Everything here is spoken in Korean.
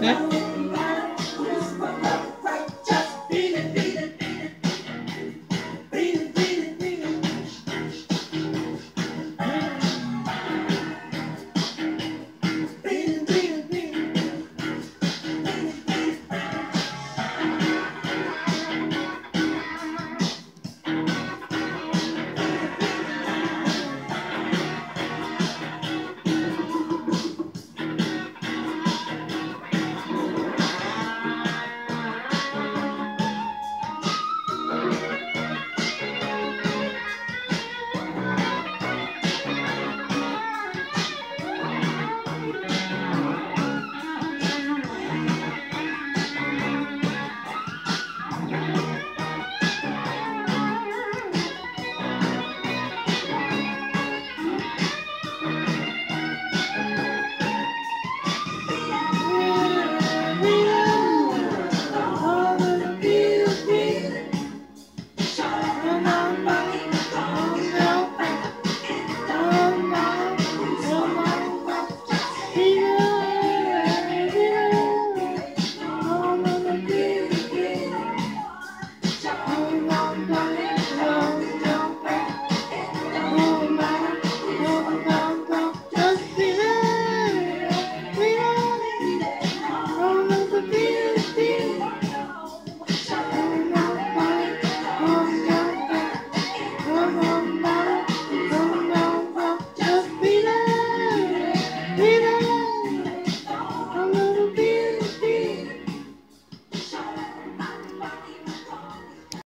네?